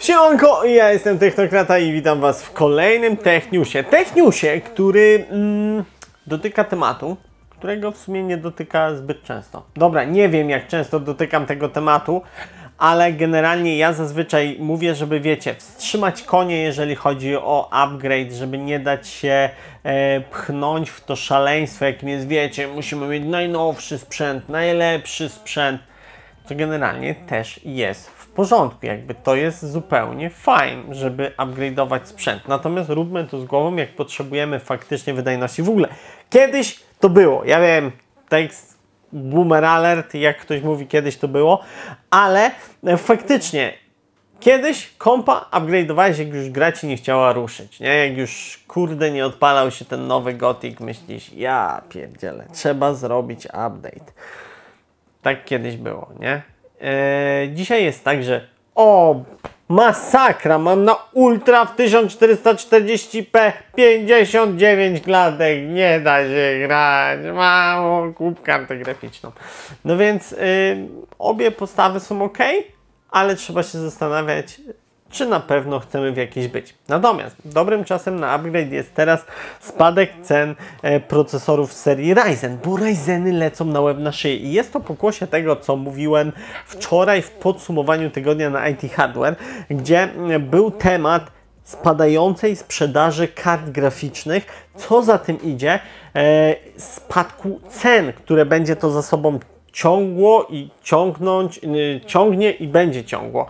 Siemanko, ja jestem Technokrata i witam Was w kolejnym Techniusie. Techniusie, który mm, dotyka tematu, którego w sumie nie dotyka zbyt często. Dobra, nie wiem jak często dotykam tego tematu, ale generalnie ja zazwyczaj mówię, żeby wiecie, wstrzymać konie, jeżeli chodzi o upgrade, żeby nie dać się e, pchnąć w to szaleństwo, jakim jest, wiecie, musimy mieć najnowszy sprzęt, najlepszy sprzęt, co generalnie też jest porządku, jakby to jest zupełnie fajne, żeby upgrade'ować sprzęt. Natomiast róbmy to z głową, jak potrzebujemy faktycznie wydajności. W ogóle, kiedyś to było, ja wiem, tekst boomer alert, jak ktoś mówi, kiedyś to było, ale e, faktycznie Kiedyś kompa upgrade'owałeś, jak już gra ci nie chciała ruszyć, nie? Jak już, kurde, nie odpalał się ten nowy Gothic, myślisz, ja pierdzielę, trzeba zrobić update. Tak kiedyś było, nie? Eee, dzisiaj jest tak, że o, masakra, mam na ultra w 1440p 59 klatek, nie da się grać, mam kup kartę. No więc y, obie postawy są ok, ale trzeba się zastanawiać, czy na pewno chcemy w jakiejś być. Natomiast dobrym czasem na upgrade jest teraz spadek cen e, procesorów serii Ryzen, bo Ryzeny lecą na łeb na szyję i jest to pokłosie tego, co mówiłem wczoraj w podsumowaniu tygodnia na IT Hardware, gdzie był temat spadającej sprzedaży kart graficznych, co za tym idzie, e, spadku cen, które będzie to za sobą ciągło i ciągnąć, y, ciągnie i będzie ciągło.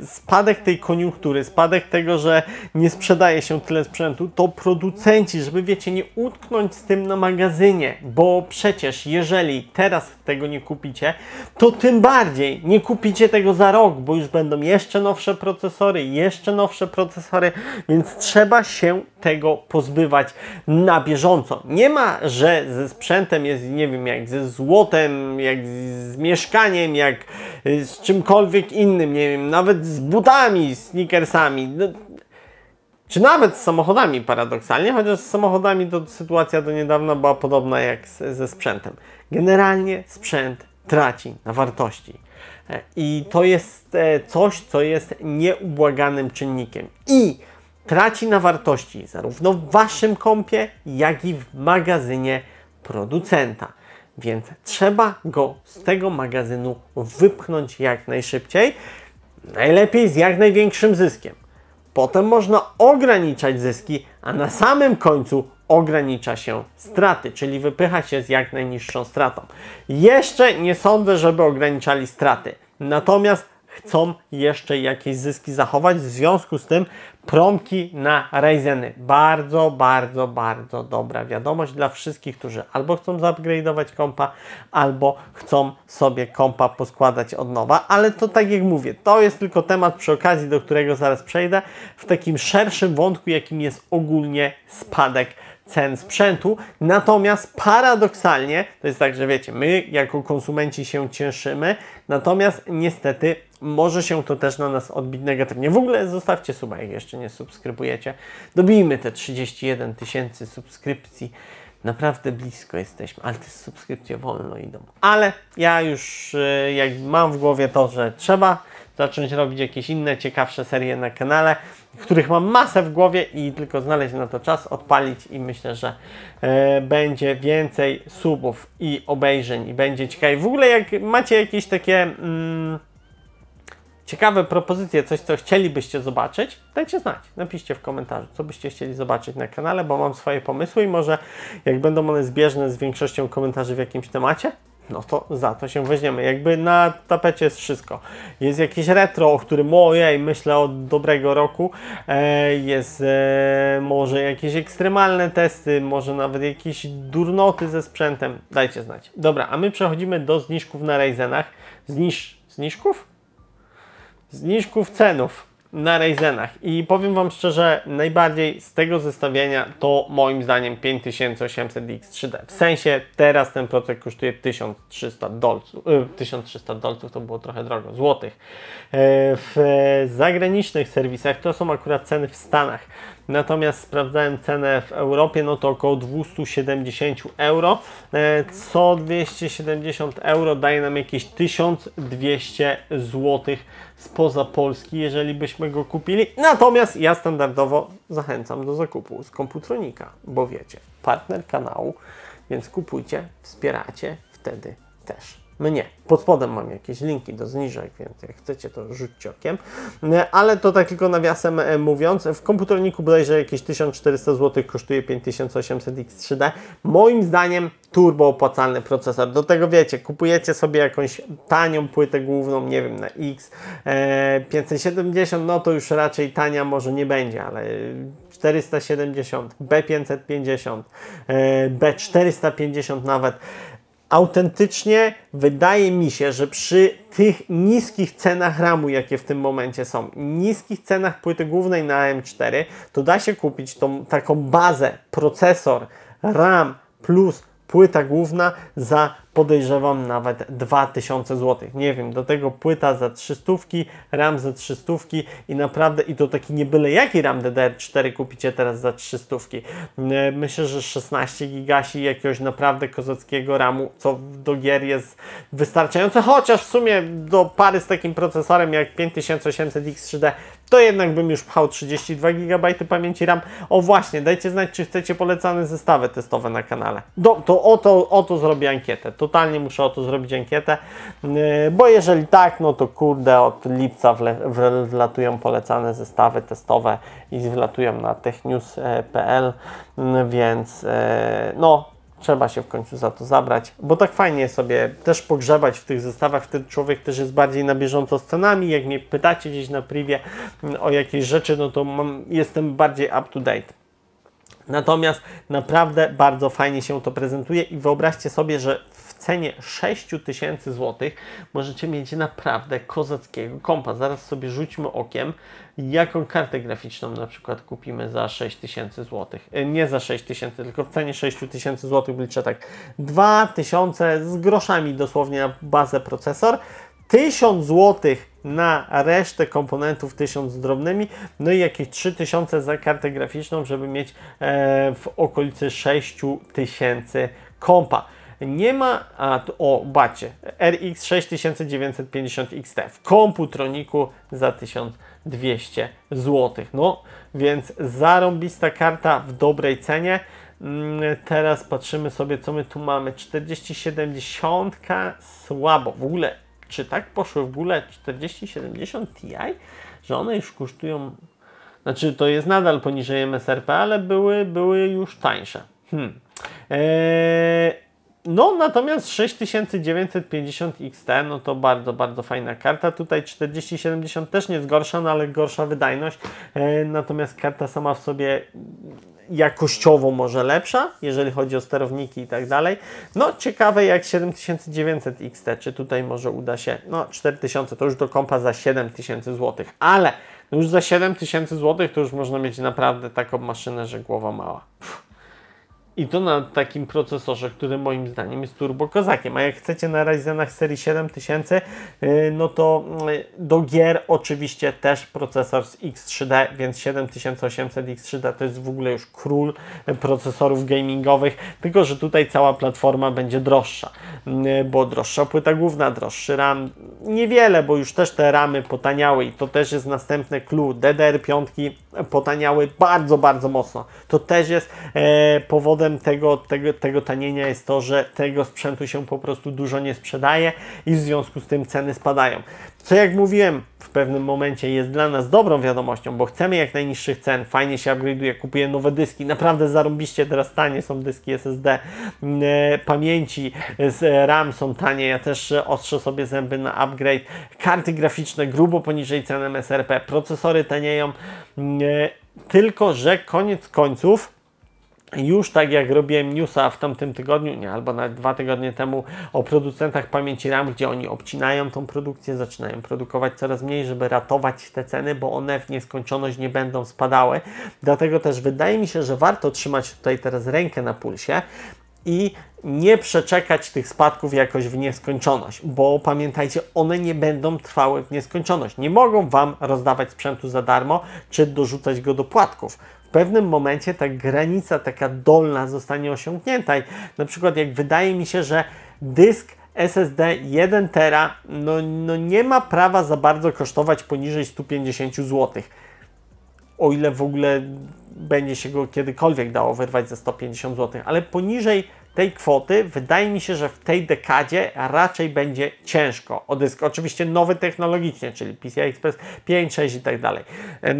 Y, spadek tej koniunktury, spadek tego, że nie sprzedaje się tyle sprzętu, to producenci, żeby wiecie, nie utknąć z tym na magazynie, bo przecież jeżeli teraz tego nie kupicie, to tym bardziej nie kupicie tego za rok, bo już będą jeszcze nowsze procesory, jeszcze nowsze procesory, więc trzeba się tego pozbywać na bieżąco. Nie ma, że ze sprzętem jest, nie wiem, jak ze złotem, jak z mieszkaniem, jak z czymkolwiek innym, nie wiem, nawet z butami, sneakersami. No, czy nawet z samochodami paradoksalnie, chociaż z samochodami to sytuacja do niedawna była podobna jak z, ze sprzętem. Generalnie sprzęt traci na wartości. E, I to jest e, coś, co jest nieubłaganym czynnikiem. I traci na wartości zarówno w Waszym kompie, jak i w magazynie producenta. Więc trzeba go z tego magazynu wypchnąć jak najszybciej, najlepiej z jak największym zyskiem. Potem można ograniczać zyski, a na samym końcu ogranicza się straty, czyli wypycha się z jak najniższą stratą. Jeszcze nie sądzę, żeby ograniczali straty. Natomiast chcą jeszcze jakieś zyski zachować. W związku z tym promki na Ryzeny. Bardzo, bardzo, bardzo dobra wiadomość dla wszystkich, którzy albo chcą zupgrade'ować kompa, albo chcą sobie kompa poskładać od nowa. Ale to tak jak mówię, to jest tylko temat przy okazji, do którego zaraz przejdę, w takim szerszym wątku, jakim jest ogólnie spadek cen sprzętu. Natomiast paradoksalnie, to jest tak, że wiecie, my jako konsumenci się cieszymy, natomiast niestety może się to też na nas odbić negatywnie. W ogóle zostawcie suba, jak jeszcze nie subskrybujecie. Dobijmy te 31 tysięcy subskrypcji. Naprawdę blisko jesteśmy, ale te subskrypcje wolno idą. Ale ja już y, jak mam w głowie to, że trzeba zacząć robić jakieś inne, ciekawsze serie na kanale, których mam masę w głowie i tylko znaleźć na to czas, odpalić i myślę, że e, będzie więcej subów i obejrzeń i będzie ciekawie. W ogóle jak macie jakieś takie... Mm, ciekawe propozycje, coś co chcielibyście zobaczyć, dajcie znać. Napiszcie w komentarzu, co byście chcieli zobaczyć na kanale, bo mam swoje pomysły i może jak będą one zbieżne z większością komentarzy w jakimś temacie, no to za to się weźmiemy. Jakby na tapecie jest wszystko. Jest jakieś retro, o którym ojej, myślę od dobrego roku. E, jest e, może jakieś ekstremalne testy, może nawet jakieś durnoty ze sprzętem. Dajcie znać. Dobra, a my przechodzimy do zniżków na Ryzenach. Zniż... Zniżków? zniżków cenów na Ryzenach i powiem Wam szczerze, najbardziej z tego zestawienia to moim zdaniem 5800X3D. W sensie teraz ten procek kosztuje 1300 dolców, 1300 y, dolców to było trochę drogo, złotych. E, w zagranicznych serwisach to są akurat ceny w Stanach. Natomiast sprawdzałem cenę w Europie, no to około 270 euro. E, co 270 euro daje nam jakieś 1200 zł spoza Polski, jeżeli byśmy go kupili. Natomiast ja standardowo zachęcam do zakupu z Komputronika, bo wiecie, partner kanału, więc kupujcie, wspieracie wtedy też mnie. Pod spodem mam jakieś linki do zniżek, więc jak chcecie, to rzućcie okiem. E, ale to tak tylko nawiasem e, mówiąc, w komputerniku bodajże jakieś 1400 zł kosztuje 5800 X3D. Moim zdaniem turbo opłacalny procesor. Do tego wiecie, kupujecie sobie jakąś tanią płytę główną, nie wiem, na X e, 570, no to już raczej tania może nie będzie, ale 470, B550, e, B450 nawet autentycznie wydaje mi się, że przy tych niskich cenach RAMu, jakie w tym momencie są, niskich cenach płyty głównej na M4, to da się kupić tą taką bazę, procesor, RAM plus płyta główna za podejrzewam nawet 2000 zł. Nie wiem, do tego płyta za 300, RAM za 300 i naprawdę, i to taki nie byle jaki RAM DDR4 kupicie teraz za 300. E, myślę, że 16 gigasi jakiegoś naprawdę kozackiego RAMu, co do gier jest wystarczające, chociaż w sumie do pary z takim procesorem jak 5800X3D to jednak bym już pchał 32 GB pamięci RAM. O właśnie, dajcie znać, czy chcecie polecane zestawy testowe na kanale. Do, to o to, o to zrobię ankietę. Totalnie muszę o to zrobić ankietę, yy, bo jeżeli tak, no to kurde, od lipca wle, wlatują polecane zestawy testowe i wlatują na technews.pl, więc yy, no trzeba się w końcu za to zabrać, bo tak fajnie sobie też pogrzebać w tych zestawach, wtedy człowiek też jest bardziej na bieżąco z cenami, jak mnie pytacie gdzieś na privie mm, o jakieś rzeczy, no to mam, jestem bardziej up to date. Natomiast naprawdę bardzo fajnie się to prezentuje i wyobraźcie sobie, że w cenie 6000 zł możecie mieć naprawdę kozackiego kompa. Zaraz sobie rzućmy okiem, jaką kartę graficzną na przykład kupimy za 6000 zł. E, nie za 6000, tylko w cenie 6000 zł liczę tak 2000 z groszami dosłownie na bazę procesor. 1000 zł na resztę komponentów 1000 z drobnymi, no i jakieś 3000 za kartę graficzną, żeby mieć e, w okolicy 6000 kompa. Nie ma, a o, bacie, RX 6950 XT w komputroniku za 1200 zł. No, więc zarąbista karta w dobrej cenie. Mm, teraz patrzymy sobie, co my tu mamy. 4070 słabo. W ogóle, czy tak poszły w ogóle 4070 Ti, że one już kosztują. Znaczy, to jest nadal poniżej MSRP, ale były, były już tańsze. Hmm. Eee, no, natomiast 6950 XT, no to bardzo, bardzo fajna karta. Tutaj 4070 też nie jest gorsza, no ale gorsza wydajność. E, natomiast karta sama w sobie jakościowo może lepsza, jeżeli chodzi o sterowniki i tak dalej. No, ciekawe jak 7900 XT, czy tutaj może uda się, no 4000 to już do kompa za 7000 zł, ale no już za 7000 zł to już można mieć naprawdę taką maszynę, że głowa mała. I to na takim procesorze, który moim zdaniem jest turbo kozakiem. A jak chcecie na Ryzenach serii 7000, y, no to y, do gier oczywiście też procesor z X3D, więc 7800 X3D to jest w ogóle już król procesorów gamingowych, tylko że tutaj cała platforma będzie droższa, y, bo droższa płyta główna, droższy RAM, niewiele, bo już też te ramy potaniały i to też jest następne clue. DDR5 potaniały bardzo, bardzo mocno. To też jest powodem powodem tego, tego, tego tanienia jest to, że tego sprzętu się po prostu dużo nie sprzedaje i w związku z tym ceny spadają. Co jak mówiłem, w pewnym momencie jest dla nas dobrą wiadomością, bo chcemy jak najniższych cen, fajnie się upgrade'uje, kupuję nowe dyski, naprawdę zarąbiście teraz tanie są dyski SSD, e, pamięci z RAM są tanie, ja też ostrzę sobie zęby na upgrade, karty graficzne grubo poniżej cen MSRP, procesory tanieją, e, tylko że koniec końców już tak jak robiłem newsa w tamtym tygodniu, nie, albo nawet dwa tygodnie temu o producentach pamięci RAM, gdzie oni obcinają tą produkcję, zaczynają produkować coraz mniej, żeby ratować te ceny, bo one w nieskończoność nie będą spadały. Dlatego też wydaje mi się, że warto trzymać tutaj teraz rękę na pulsie i nie przeczekać tych spadków jakoś w nieskończoność, bo pamiętajcie, one nie będą trwały w nieskończoność. Nie mogą Wam rozdawać sprzętu za darmo, czy dorzucać go do płatków pewnym momencie ta granica taka dolna zostanie osiągnięta. I na przykład jak wydaje mi się, że dysk SSD 1 tera no, no nie ma prawa za bardzo kosztować poniżej 150 zł. O ile w ogóle będzie się go kiedykolwiek dało wyrwać za 150 zł, ale poniżej tej kwoty wydaje mi się, że w tej dekadzie raczej będzie ciężko o dysk. Oczywiście nowy technologicznie, czyli PCI Express 5, 6 i tak dalej. E,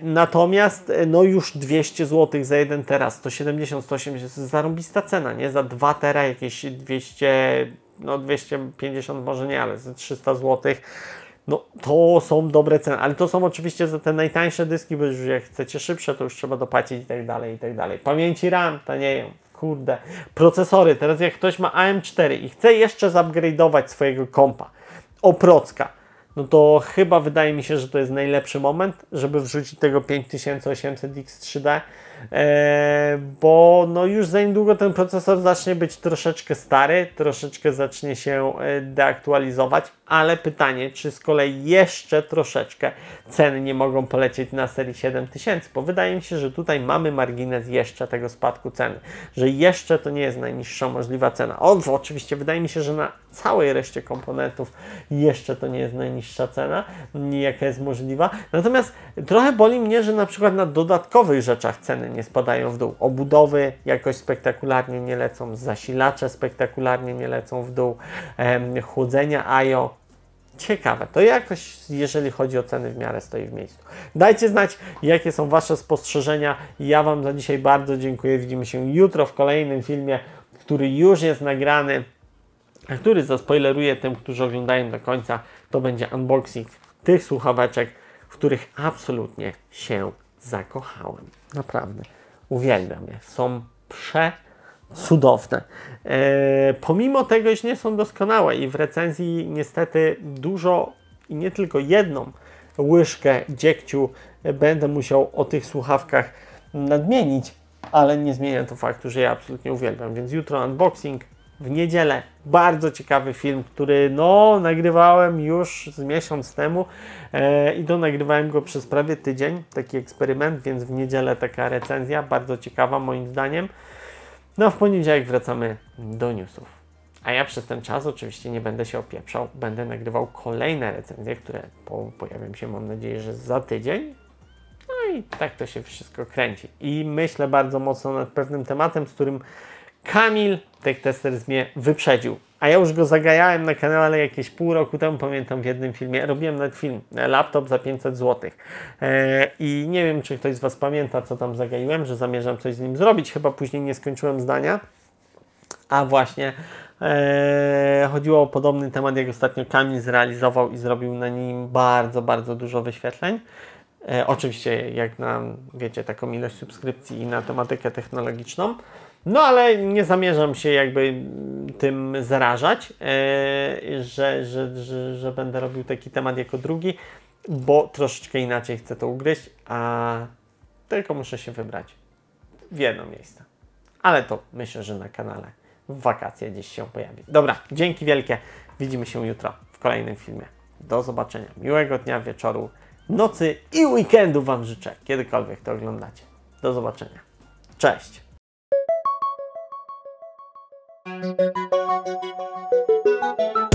natomiast no już 200 zł za 1 tera, 170, 180 to jest zarąbista cena, nie? Za 2 tera jakieś 200, no 250 może nie, ale za 300 zł no to są dobre ceny, ale to są oczywiście za te najtańsze dyski, bo już jak chcecie szybsze, to już trzeba dopłacić i tak dalej, i tak dalej. Pamięci RAM tanieją, kurde. Procesory, teraz jak ktoś ma AM4 i chce jeszcze zupgrade'ować swojego kompa, oprocka, no to chyba wydaje mi się, że to jest najlepszy moment, żeby wrzucić tego 5800X3D, e, bo no już za niedługo ten procesor zacznie być troszeczkę stary, troszeczkę zacznie się e, deaktualizować, ale pytanie, czy z kolei jeszcze troszeczkę ceny nie mogą polecieć na serii 7000, bo wydaje mi się, że tutaj mamy margines jeszcze tego spadku ceny, że jeszcze to nie jest najniższa możliwa cena. O, oczywiście wydaje mi się, że na całej reszcie komponentów jeszcze to nie jest najniższa cena, jaka jest możliwa. Natomiast trochę boli mnie, że na przykład na dodatkowych rzeczach ceny nie spadają w dół. Obudowy jakoś spektakularnie nie lecą, zasilacze spektakularnie nie lecą w dół, chłodzenia IO ciekawe. To jakoś, jeżeli chodzi o ceny, w miarę stoi w miejscu. Dajcie znać, jakie są Wasze spostrzeżenia. Ja Wam za dzisiaj bardzo dziękuję. Widzimy się jutro w kolejnym filmie, który już jest nagrany, który zaspoileruję tym, którzy oglądają do końca. To będzie unboxing tych słuchaweczek, w których absolutnie się zakochałem. Naprawdę. Uwielbiam je. Są prze cudowne. E, pomimo tego, iż nie są doskonałe i w recenzji niestety dużo i nie tylko jedną łyżkę dziegciu będę musiał o tych słuchawkach nadmienić, ale nie zmienia to faktu, że ja absolutnie uwielbiam. Więc jutro unboxing, w niedzielę bardzo ciekawy film, który no nagrywałem już z miesiąc temu e, i to nagrywałem go przez prawie tydzień, taki eksperyment, więc w niedzielę taka recenzja, bardzo ciekawa moim zdaniem. No, w poniedziałek wracamy do newsów. A ja przez ten czas oczywiście nie będę się opieprzał. Będę nagrywał kolejne recenzje, które po, pojawią się, mam nadzieję, że za tydzień. No i tak to się wszystko kręci. I myślę bardzo mocno nad pewnym tematem, z którym Kamil, Tech Testers, mnie wyprzedził. A ja już go zagajałem na kanale jakieś pół roku temu, pamiętam w jednym filmie. Robiłem nawet film, laptop za 500 zł. Eee, I nie wiem, czy ktoś z Was pamięta, co tam zagaiłem, że zamierzam coś z nim zrobić. Chyba później nie skończyłem zdania. A właśnie eee, chodziło o podobny temat, jak ostatnio Kamil zrealizował i zrobił na nim bardzo, bardzo dużo wyświetleń. E, oczywiście, jak na, wiecie, taką ilość subskrypcji i na tematykę technologiczną. No ale nie zamierzam się jakby tym zarażać, e, że, że, że, że będę robił taki temat jako drugi, bo troszeczkę inaczej chcę to ugryźć, a tylko muszę się wybrać w jedno miejsce. Ale to myślę, że na kanale w wakacje gdzieś się pojawi. Dobra, dzięki wielkie. Widzimy się jutro w kolejnym filmie. Do zobaczenia. Miłego dnia, wieczoru, nocy i weekendu Wam życzę, kiedykolwiek to oglądacie. Do zobaczenia. Cześć! Thank you.